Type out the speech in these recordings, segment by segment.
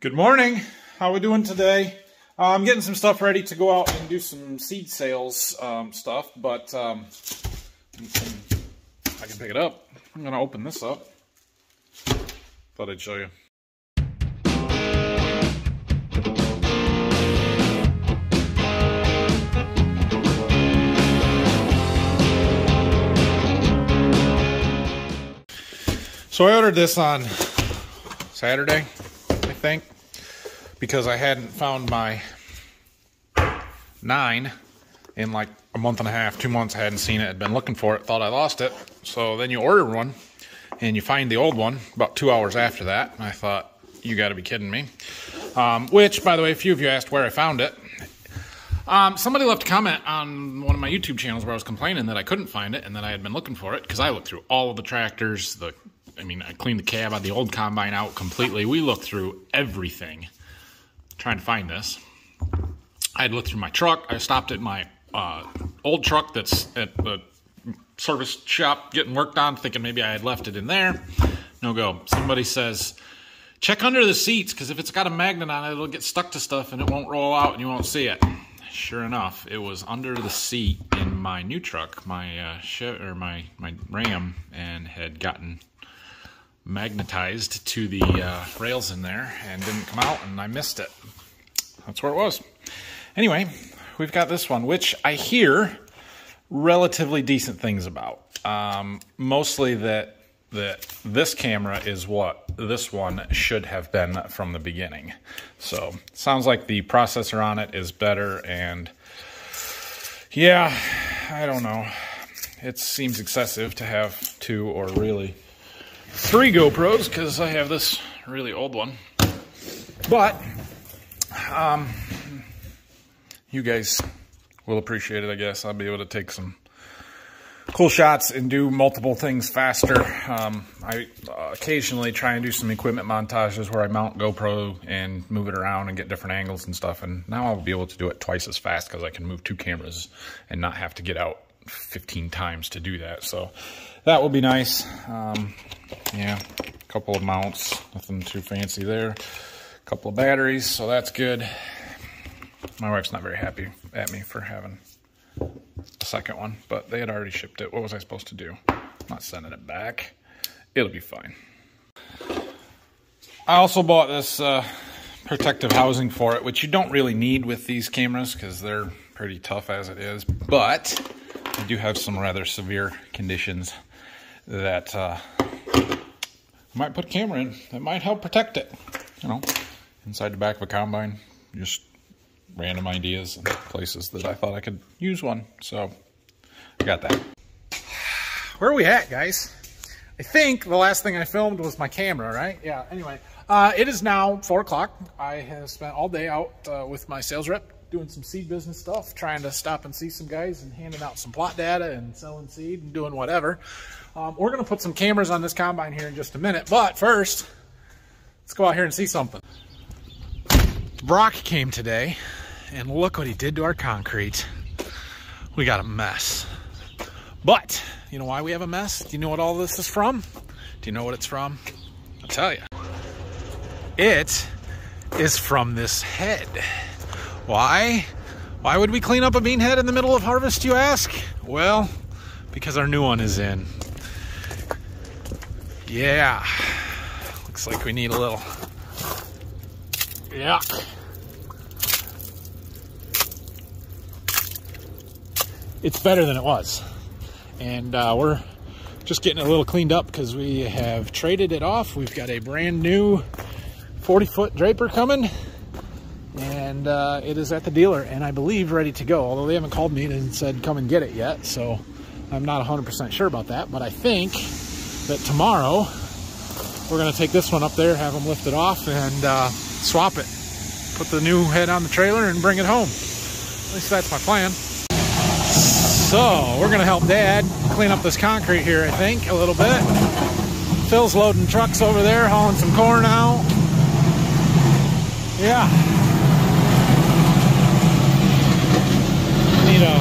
Good morning. How we doing today? Uh, I'm getting some stuff ready to go out and do some seed sales um, stuff, but um, I can pick it up. I'm going to open this up. Thought I'd show you. So I ordered this on Saturday, think, because I hadn't found my nine in like a month and a half, two months. I hadn't seen it, had been looking for it, thought I lost it. So then you order one and you find the old one about two hours after that. And I thought, you got to be kidding me. Um, which, by the way, a few of you asked where I found it. Um, somebody left a comment on one of my YouTube channels where I was complaining that I couldn't find it and that I had been looking for it because I looked through all of the tractors, the I mean, I cleaned the cab out the old combine out completely. We looked through everything trying to find this. I had looked through my truck. I stopped at my uh, old truck that's at the service shop getting worked on, thinking maybe I had left it in there. No go. Somebody says, check under the seats because if it's got a magnet on it, it'll get stuck to stuff and it won't roll out and you won't see it. Sure enough, it was under the seat in my new truck, my uh, or my my Ram, and had gotten magnetized to the uh, rails in there and didn't come out and I missed it. That's where it was. Anyway, we've got this one, which I hear relatively decent things about. Um, mostly that that this camera is what this one should have been from the beginning. So sounds like the processor on it is better and yeah, I don't know. It seems excessive to have two or really three GoPros because I have this really old one. But um, you guys will appreciate it, I guess. I'll be able to take some cool shots and do multiple things faster. Um, I uh, occasionally try and do some equipment montages where I mount GoPro and move it around and get different angles and stuff. And now I'll be able to do it twice as fast because I can move two cameras and not have to get out 15 times to do that. So that will be nice. Um, yeah, a couple of mounts, nothing too fancy there. A couple of batteries, so that's good. My wife's not very happy at me for having the second one, but they had already shipped it. What was I supposed to do? I'm not sending it back. It'll be fine. I also bought this uh, protective housing for it, which you don't really need with these cameras because they're pretty tough as it is, but I do have some rather severe conditions that uh, might put a camera in that might help protect it. You know, inside the back of a combine, just random ideas and places that I thought I could use one. So I got that. Where are we at, guys? I think the last thing I filmed was my camera, right? Yeah, anyway. Uh, it is now 4 o'clock. I have spent all day out uh, with my sales rep doing some seed business stuff, trying to stop and see some guys and handing out some plot data and selling seed and doing whatever. Um, we're going to put some cameras on this combine here in just a minute, but first, let's go out here and see something. Brock came today, and look what he did to our concrete. We got a mess. But, you know why we have a mess? Do you know what all this is from? Do you know what it's from? I'll tell you. It is from this head. Why? Why would we clean up a bean head in the middle of harvest, you ask? Well, because our new one is in. Yeah. Looks like we need a little. Yuck. It's better than it was. And uh, we're just getting a little cleaned up because we have traded it off. We've got a brand new 40 foot draper coming and uh, it is at the dealer and I believe ready to go. Although they haven't called me and said come and get it yet, so I'm not 100% sure about that. But I think that tomorrow we're going to take this one up there, have them lift it off, and uh, swap it. Put the new head on the trailer and bring it home. At least that's my plan. So we're going to help Dad clean up this concrete here, I think, a little bit. Phil's loading trucks over there, hauling some corn out. Yeah. Need a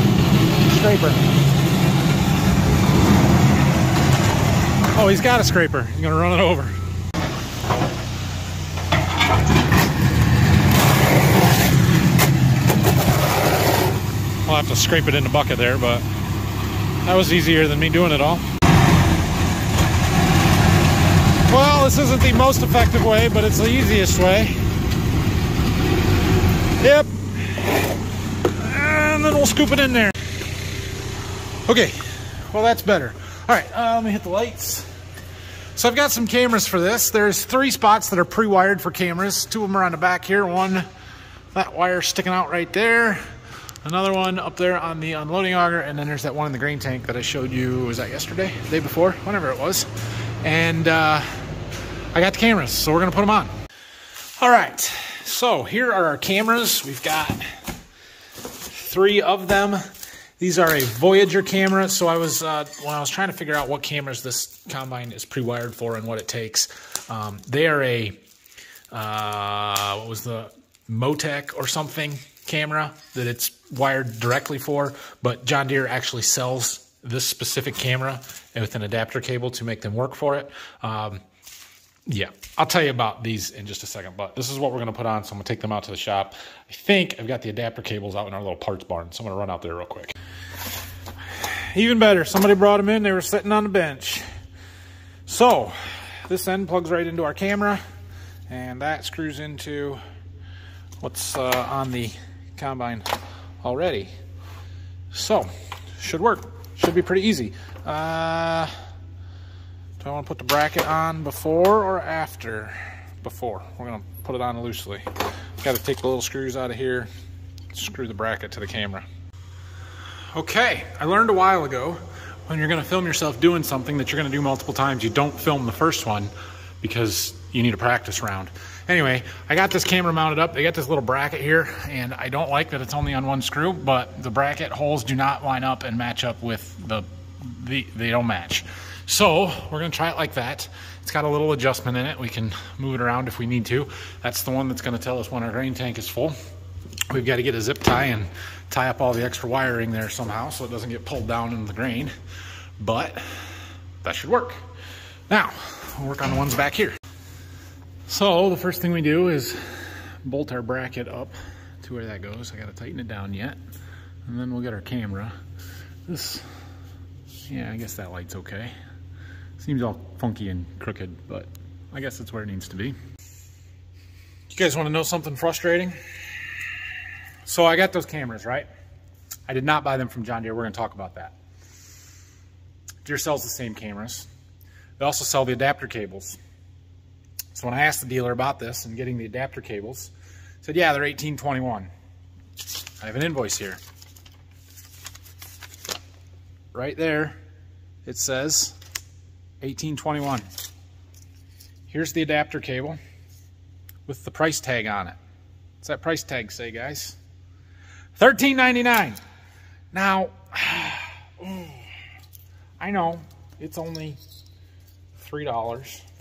scraper. Oh, he's got a scraper. I'm gonna run it over. I'll have to scrape it in the bucket there, but that was easier than me doing it all. Well, this isn't the most effective way, but it's the easiest way. Yep. And then we'll scoop it in there. Okay, well that's better. All right, uh, let me hit the lights. So I've got some cameras for this. There's three spots that are pre-wired for cameras. Two of them are on the back here. One, that wire sticking out right there. Another one up there on the unloading auger. And then there's that one in the grain tank that I showed you, was that yesterday? The day before? Whenever it was. And uh, I got the cameras, so we're gonna put them on. All right, so here are our cameras. We've got three of them. These are a Voyager camera. So I was, uh, when I was trying to figure out what cameras this combine is pre-wired for and what it takes, um, they are a, uh, what was the, Motec or something camera that it's wired directly for, but John Deere actually sells this specific camera with an adapter cable to make them work for it. Um, yeah, I'll tell you about these in just a second, but this is what we're going to put on. So I'm going to take them out to the shop. I think I've got the adapter cables out in our little parts barn. So I'm going to run out there real quick. Even better, somebody brought them in. They were sitting on the bench. So this end plugs right into our camera and that screws into what's uh, on the combine already. So should work. Should be pretty easy. Uh, do I want to put the bracket on before or after? Before. We're going to put it on loosely. Got to take the little screws out of here, screw the bracket to the camera. Okay, I learned a while ago when you're going to film yourself doing something that you're going to do multiple times, you don't film the first one because you need a practice round. Anyway, I got this camera mounted up. They got this little bracket here, and I don't like that it's only on one screw, but the bracket holes do not line up and match up with the, the they don't match. So we're gonna try it like that. It's got a little adjustment in it. We can move it around if we need to. That's the one that's gonna tell us when our grain tank is full. We've got to get a zip tie and tie up all the extra wiring there somehow so it doesn't get pulled down in the grain. But that should work. Now, we'll work on the ones back here. So the first thing we do is bolt our bracket up to where that goes. I gotta tighten it down yet. And then we'll get our camera. This, yeah, I guess that light's okay. Seems all funky and crooked, but I guess that's where it needs to be. You guys wanna know something frustrating? So I got those cameras, right? I did not buy them from John Deere. We're gonna talk about that. Deere sells the same cameras. They also sell the adapter cables. So when I asked the dealer about this and getting the adapter cables, he said, yeah, they're 1821. I have an invoice here. Right there, it says 1821. Here's the adapter cable with the price tag on it. What's that price tag say, guys? 13.99. Now, I know it's only $3,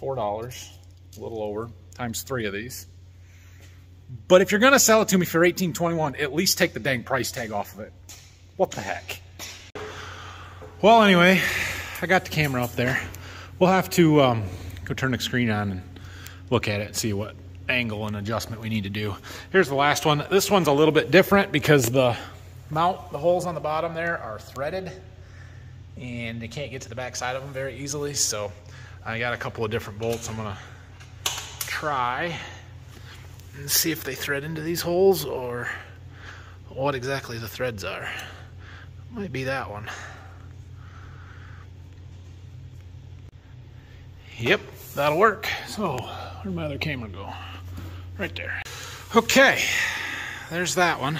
$4, a little over, times three of these. But if you're going to sell it to me for 18.21, at least take the dang price tag off of it. What the heck? Well, anyway, I got the camera up there. We'll have to um, go turn the screen on and look at it and see what angle and adjustment we need to do. Here's the last one. This one's a little bit different because the mount, the holes on the bottom there are threaded and they can't get to the back side of them very easily. So I got a couple of different bolts. I'm gonna try and see if they thread into these holes or what exactly the threads are. Might be that one. Yep, that'll work. So, where'd my other camera go? Right there. Okay, there's that one.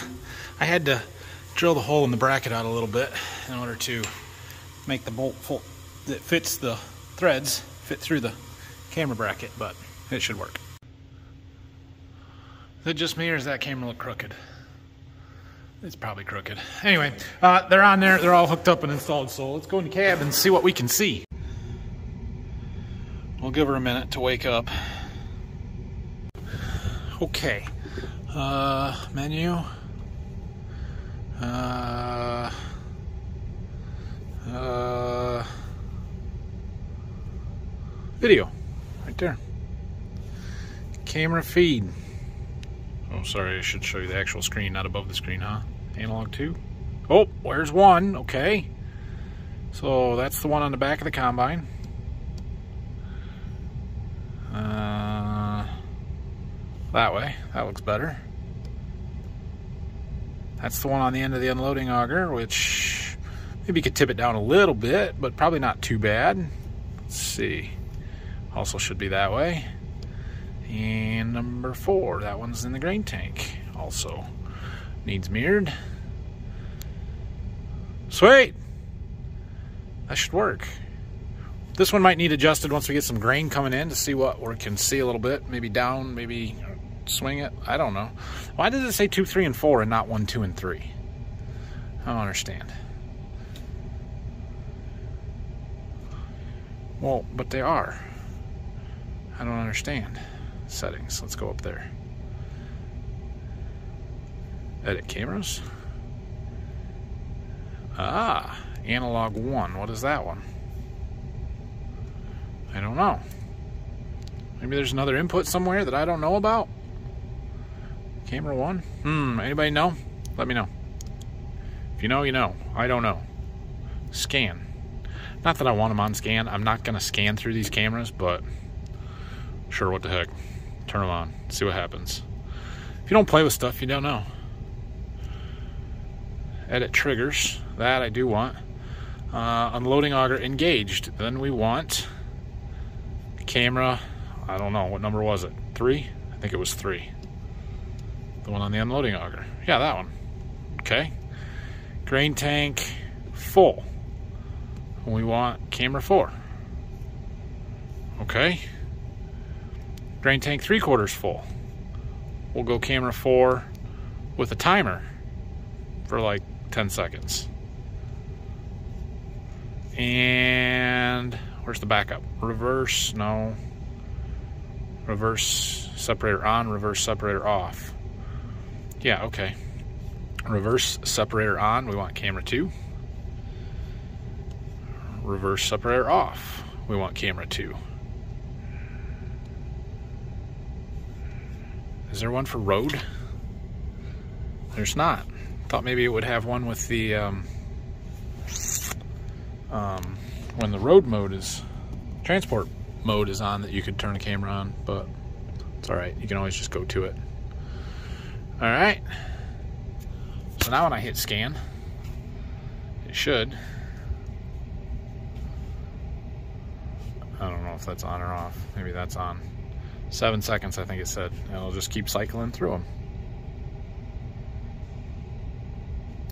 I had to drill the hole in the bracket out a little bit in order to make the bolt full that fits the threads fit through the camera bracket, but it should work. Is it just me or does that camera look crooked? It's probably crooked. Anyway, uh, they're on there. They're all hooked up and installed. So let's go in the cab and see what we can see. We'll give her a minute to wake up. Okay. Uh, menu. Uh, uh, video. Right there. Camera feed. Oh, sorry, I should show you the actual screen, not above the screen, huh? Analog 2. Oh, where's one? Okay. So that's the one on the back of the combine. That way. That looks better. That's the one on the end of the unloading auger, which maybe you could tip it down a little bit, but probably not too bad. Let's see. Also should be that way. And number four, that one's in the grain tank. Also needs mirrored. Sweet. That should work. This one might need adjusted once we get some grain coming in to see what we can see a little bit. Maybe down, maybe swing it. I don't know. Why does it say two, three, and four and not one, two, and three? I don't understand. Well, but they are. I don't understand. Settings. Let's go up there. Edit cameras. Ah, analog one. What is that one? I don't know. Maybe there's another input somewhere that I don't know about. Camera one? Hmm, anybody know? Let me know. If you know, you know. I don't know. Scan. Not that I want them on scan. I'm not going to scan through these cameras, but sure, what the heck. Turn them on. See what happens. If you don't play with stuff, you don't know. Edit triggers. That I do want. Uh, unloading auger engaged. Then we want camera. I don't know. What number was it? Three? I think it was three. The one on the unloading auger. Yeah, that one. Okay. Grain tank full. We want camera four. Okay. Grain tank three quarters full. We'll go camera four with a timer for like 10 seconds. And where's the backup? Reverse, no. Reverse separator on, reverse separator off. Yeah, okay. Reverse separator on, we want camera two. Reverse separator off, we want camera two. Is there one for road? There's not. Thought maybe it would have one with the um, um, when the road mode is transport mode is on that you could turn the camera on, but it's all right. You can always just go to it. All right. So now when I hit scan, it should. I don't know if that's on or off. Maybe that's on. Seven seconds, I think it said. And it'll just keep cycling through them.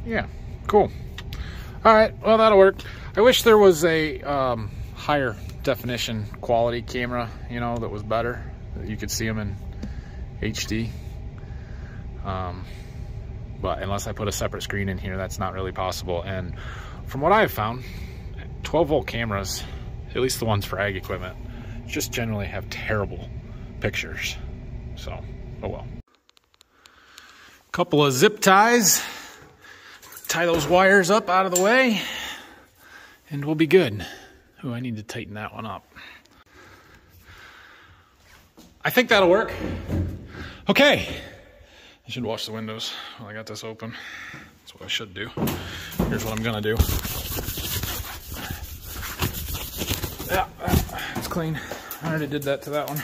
Yeah, cool. All right, well, that'll work. I wish there was a um, higher definition quality camera, you know, that was better. That you could see them in HD. Um, but unless I put a separate screen in here, that's not really possible. And from what I've found, 12 volt cameras, at least the ones for ag equipment, just generally have terrible pictures. So, oh well. Couple of zip ties. Tie those wires up out of the way and we'll be good. Oh, I need to tighten that one up. I think that'll work. Okay. I should wash the windows while I got this open. That's what I should do. Here's what I'm gonna do. Yeah, it's clean. I already did that to that one.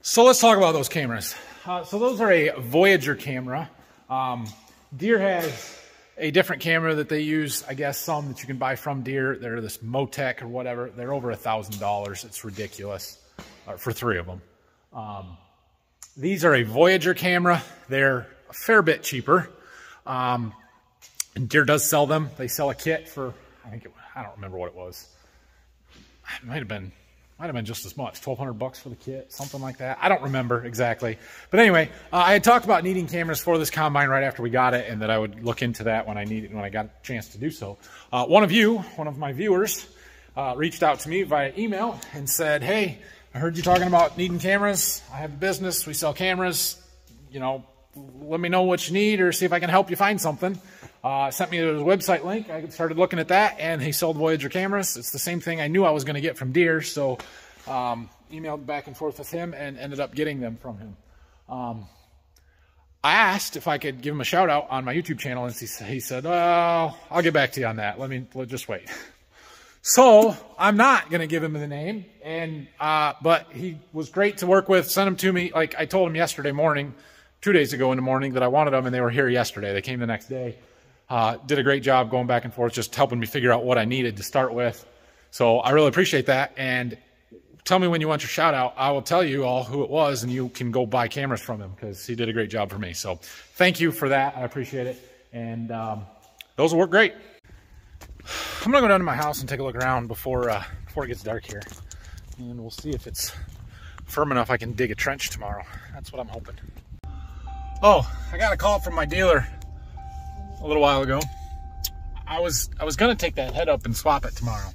So let's talk about those cameras. Uh, so those are a Voyager camera. Um, Deere has a different camera that they use, I guess some that you can buy from Deere. They're this Motec or whatever. They're over a $1,000. It's ridiculous uh, for three of them. Um, these are a Voyager camera. They're a fair bit cheaper. Um, and Deere does sell them. They sell a kit for, I think, it, I don't remember what it was. It might have been, might have been just as much, 1200 bucks for the kit, something like that. I don't remember exactly. But anyway, uh, I had talked about needing cameras for this combine right after we got it and that I would look into that when I needed, when I got a chance to do so. Uh, one of you, one of my viewers, uh, reached out to me via email and said, hey, I heard you talking about needing cameras. I have a business. We sell cameras. You know, let me know what you need or see if I can help you find something. Uh, sent me his website link. I started looking at that, and he sold Voyager cameras. It's the same thing I knew I was going to get from Deere. so um, emailed back and forth with him and ended up getting them from him. Um, I asked if I could give him a shout out on my YouTube channel, and he, he said, well, I'll get back to you on that. Let me let just wait. So I'm not going to give him the name. And, uh, but he was great to work with. Sent him to me. Like I told him yesterday morning, two days ago in the morning that I wanted them and they were here yesterday. They came the next day. Uh, did a great job going back and forth, just helping me figure out what I needed to start with. So I really appreciate that. And tell me when you want your shout out. I will tell you all who it was and you can go buy cameras from him because he did a great job for me. So thank you for that. I appreciate it. And, um, those will work great. I'm gonna go down to my house and take a look around before uh, before it gets dark here, and we'll see if it's firm enough I can dig a trench tomorrow. That's what I'm hoping. Oh, I got a call from my dealer a little while ago. I was I was gonna take that head up and swap it tomorrow,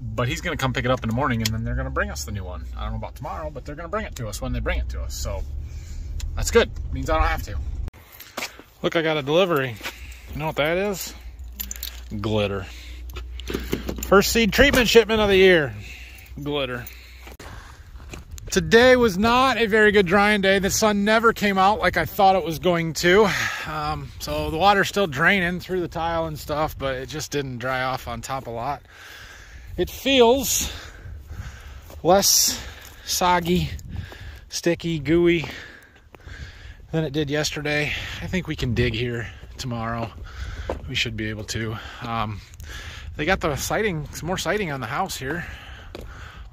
but he's gonna come pick it up in the morning, and then they're gonna bring us the new one. I don't know about tomorrow, but they're gonna bring it to us when they bring it to us. So that's good. means I don't have to. Look, I got a delivery. You know what that is? Glitter. First seed treatment shipment of the year. Glitter. Today was not a very good drying day. The sun never came out like I thought it was going to. Um, so the water's still draining through the tile and stuff, but it just didn't dry off on top a lot. It feels less soggy, sticky, gooey than it did yesterday. I think we can dig here tomorrow. We should be able to. Um, they got the siding, some more siding on the house here.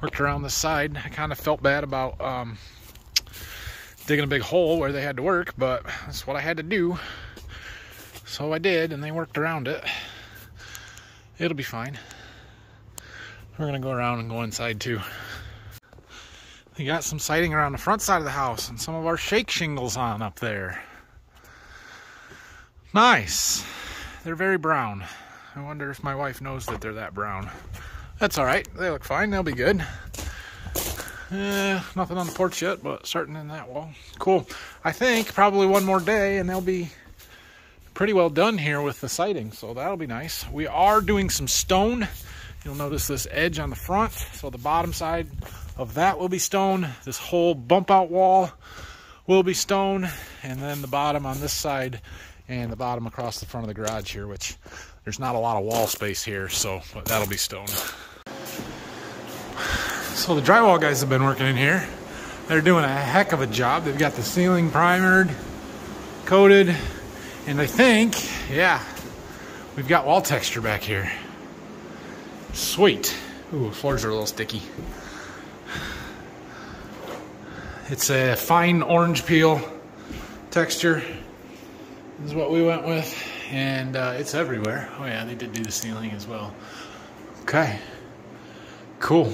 Worked around the side. I kind of felt bad about um, digging a big hole where they had to work, but that's what I had to do. So I did, and they worked around it. It'll be fine. We're gonna go around and go inside too. We got some siding around the front side of the house and some of our shake shingles on up there. Nice. They're very brown. I wonder if my wife knows that they're that brown. That's all right. They look fine. They'll be good. Eh, nothing on the porch yet, but starting in that wall. Cool. I think probably one more day and they'll be pretty well done here with the siding, so that'll be nice. We are doing some stone. You'll notice this edge on the front, so the bottom side of that will be stone. This whole bump out wall will be stone, and then the bottom on this side and the bottom across the front of the garage here, which there's not a lot of wall space here, so that'll be stone. So the drywall guys have been working in here. They're doing a heck of a job. They've got the ceiling primered, coated, and I think, yeah, we've got wall texture back here. Sweet. Ooh, floors are a little sticky. It's a fine orange peel texture. Is what we went with and uh, it's everywhere. Oh yeah, they did do the ceiling as well. Okay, cool.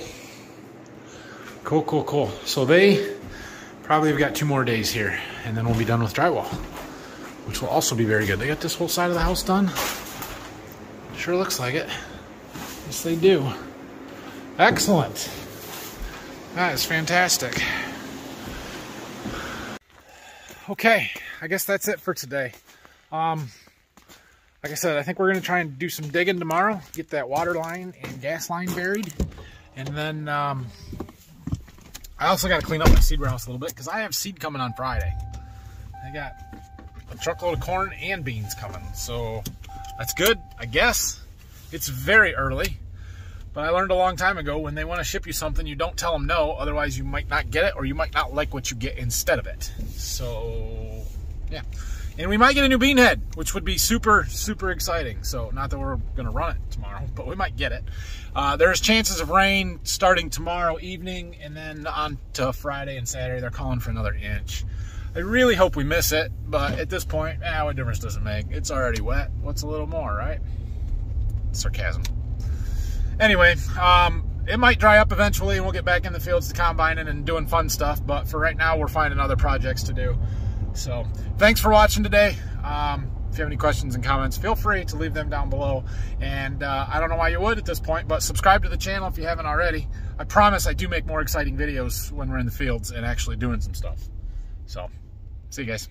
Cool, cool, cool. So they probably have got two more days here and then we'll be done with drywall, which will also be very good. They got this whole side of the house done. Sure looks like it. Yes, they do. Excellent. That is fantastic. Okay, I guess that's it for today. Um, like I said, I think we're going to try and do some digging tomorrow, get that water line and gas line buried. And then um, I also got to clean up my seed warehouse a little bit because I have seed coming on Friday. I got a truckload of corn and beans coming. So that's good, I guess. It's very early. But I learned a long time ago when they want to ship you something, you don't tell them no. Otherwise, you might not get it or you might not like what you get instead of it. So, yeah. And we might get a new bean head, which would be super, super exciting. So not that we're going to run it tomorrow, but we might get it. Uh, there's chances of rain starting tomorrow evening and then on to Friday and Saturday. They're calling for another inch. I really hope we miss it, but at this point, eh, what difference does it make? It's already wet. What's a little more, right? Sarcasm. Anyway, um, it might dry up eventually and we'll get back in the fields to combining and doing fun stuff, but for right now, we're finding other projects to do. So thanks for watching today. Um, if you have any questions and comments, feel free to leave them down below. And uh, I don't know why you would at this point, but subscribe to the channel if you haven't already. I promise I do make more exciting videos when we're in the fields and actually doing some stuff. So, see you guys.